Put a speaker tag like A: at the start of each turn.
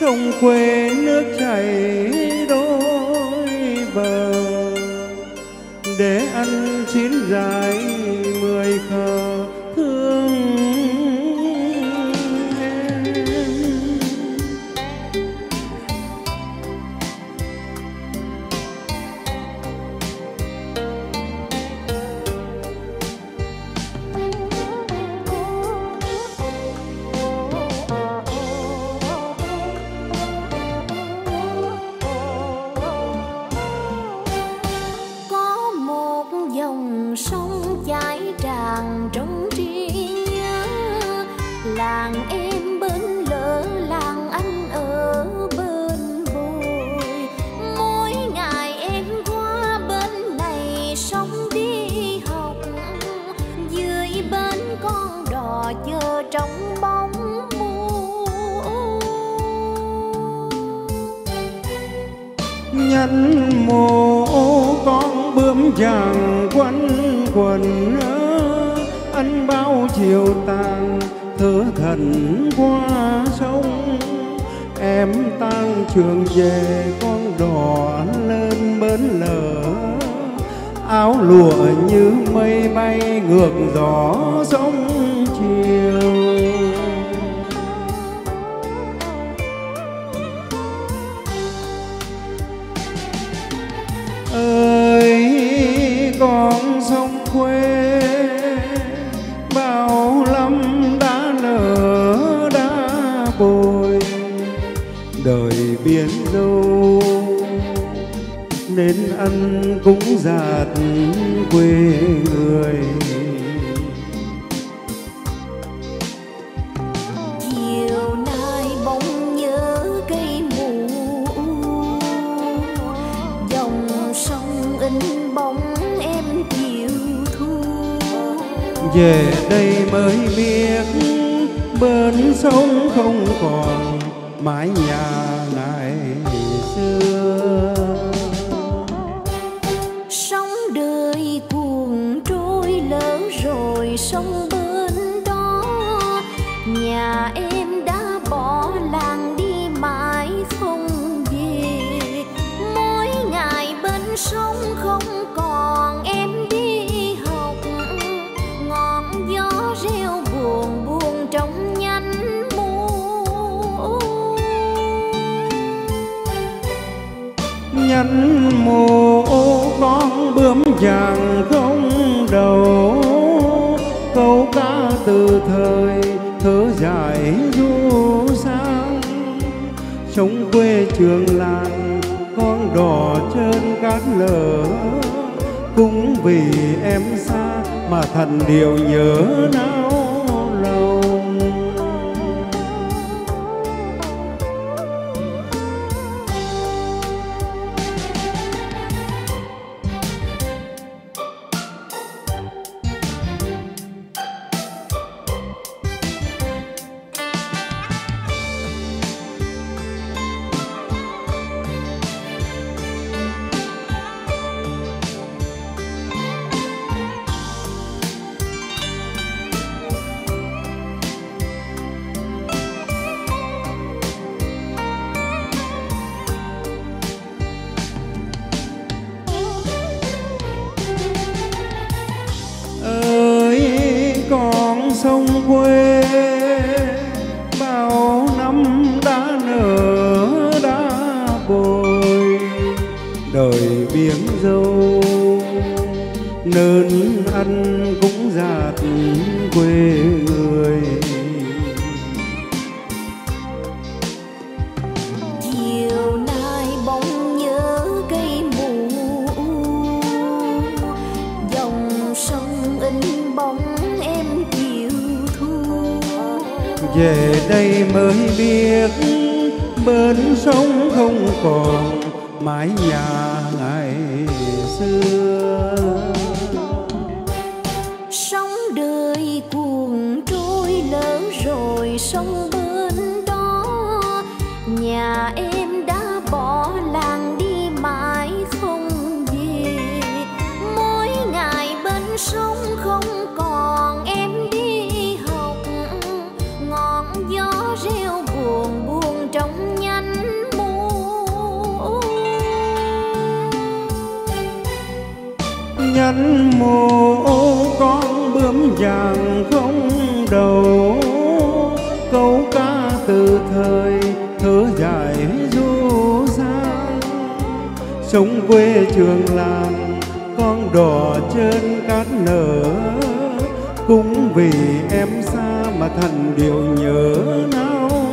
A: sông quê nước chảy đôi bờ để ăn chín dài
B: làng em bên lỡ làng anh ở bên bồi. Mỗi ngày em qua bên này sống đi học. Dưới bên con đò chờ trong bóng mùa.
A: Nhắn mồ con bướm vàng quanh quần anh bao chiều tàn thứ thần qua sông. Em tăng trường về, con đò lên bến lở. Áo lụa như mây bay ngược gió sông chiều. Ơi, con dâu. Nên ăn cũng giạt quê người.
B: Chiều nay bỗng nhớ cây mù dòng sông in bóng em chiều thu
A: về đây mới biết bên sông không còn mái
B: đời sông bên đó, nhà em đã bỏ làng đi mãi không về. Mỗi ngày bên sông không còn em đi học. Ngọn gió reo buồn buồn trong nhanh mùa.
A: Nhanh mùa con bướm vàng không đầu thời thơ dài du sang sống quê trường làng, con đò trên cát lở. Cũng vì em xa mà thành điều nhớ nao. Giạt quê người.
B: Chiều nay bỗng nhớ cây mù dòng sông in bóng em chiều thu
A: về đây mới biết bên sông không còn mái nhà ngày xưa
B: sông bên đó. Nhà em đã bỏ làng đi mãi không về. Mỗi ngày bên sông
A: không còn em đi học. Ngọn gió reo buồn buồn trong nhanh muôn nhắn mùa quê trường làng, con đò trên cát nở. Cũng vì em xa mà thành điều nhớ nao.